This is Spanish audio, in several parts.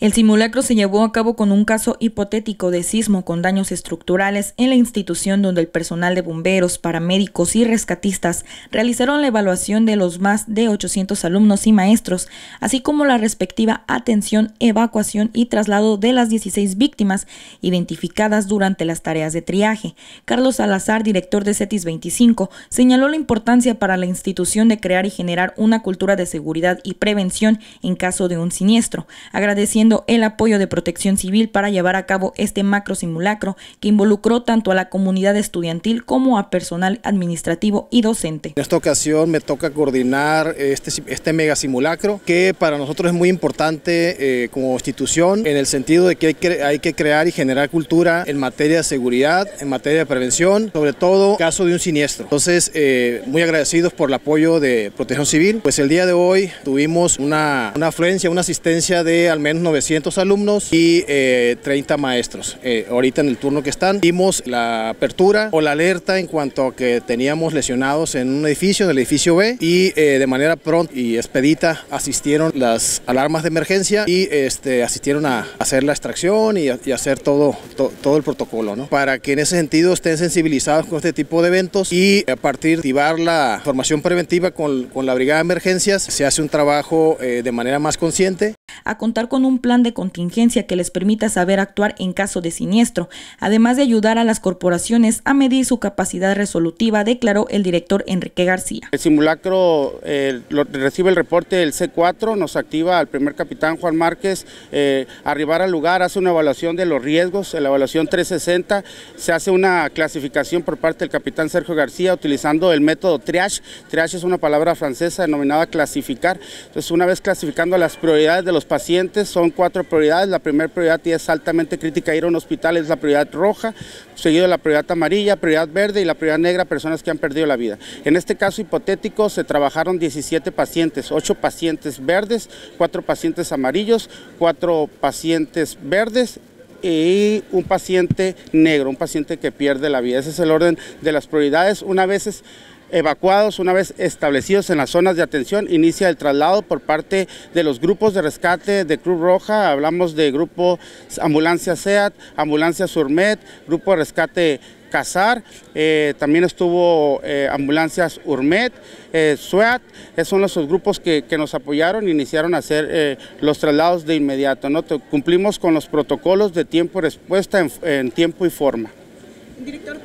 El simulacro se llevó a cabo con un caso hipotético de sismo con daños estructurales en la institución donde el personal de bomberos, paramédicos y rescatistas realizaron la evaluación de los más de 800 alumnos y maestros, así como la respectiva atención, evacuación y traslado de las 16 víctimas identificadas durante las tareas de triaje. Carlos Salazar, director de CETIS 25, señaló la importancia para la institución de crear y generar una cultura de seguridad y prevención en caso de un siniestro, agradeciendo el apoyo de Protección Civil para llevar a cabo este macro simulacro que involucró tanto a la comunidad estudiantil como a personal administrativo y docente. En esta ocasión me toca coordinar este, este mega simulacro que para nosotros es muy importante eh, como institución en el sentido de que hay, que hay que crear y generar cultura en materia de seguridad, en materia de prevención, sobre todo en caso de un siniestro. Entonces, eh, muy agradecidos por el apoyo de Protección Civil. Pues el día de hoy tuvimos una, una afluencia, una asistencia de al menos 900 900 alumnos y 30 eh, maestros. Eh, ahorita en el turno que están, dimos la apertura o la alerta en cuanto a que teníamos lesionados en un edificio, en el edificio B, y eh, de manera pronta y expedita asistieron las alarmas de emergencia y este, asistieron a hacer la extracción y, hacer todo, todo el protocolo, ¿no? Para que en ese sentido estén sensibilizados con este tipo de eventos y a partir de activar la formación preventiva con, con la Brigada de Emergencias, se hace un trabajo de manera más consciente a contar con un plan de contingencia que les permita saber actuar en caso de siniestro, además de ayudar a las corporaciones a medir su capacidad resolutiva, declaró el director Enrique García. El simulacro eh, recibe el reporte del C4, nos activa al primer capitán Juan Márquez, eh, arribar al lugar, hace una evaluación de los riesgos, la evaluación 360, se hace una clasificación por parte del capitán Sergio García utilizando el método triage, triage es una palabra francesa denominada clasificar, entonces una vez clasificando las prioridades de los pacientes, pacientes son cuatro prioridades. La primera prioridad es altamente crítica, ir a un hospital es la prioridad roja, seguido de la prioridad amarilla, prioridad verde y la prioridad negra, personas que han perdido la vida. En este caso hipotético se trabajaron 17 pacientes, 8 pacientes verdes, 4 pacientes amarillos, 4 pacientes verdes y un paciente negro, un paciente que pierde la vida. Ese es el orden de las prioridades. Una vez es evacuados, una vez establecidos en las zonas de atención, inicia el traslado por parte de los grupos de rescate de Cruz Roja, hablamos de grupo Ambulancia SEAT, Ambulancia Surmet, Grupo de Rescate Casar, eh, también estuvo eh, Ambulancias Urmet, eh, SUEAT, esos son los grupos que, nos apoyaron e iniciaron a hacer los traslados de inmediato. ¿no? Cumplimos con los protocolos de tiempo y respuesta en tiempo y forma.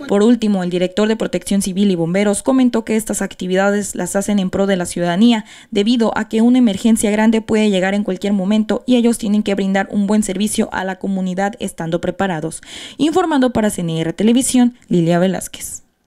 Por último, el director de Protección Civil y Bomberos comentó que estas actividades las hacen en pro de la ciudadanía, debido a que una emergencia grande puede llegar en cualquier momento y ellos tienen que brindar un buen servicio a la comunidad estando preparados. Informando para CNR Televisión, Lilia Velázquez.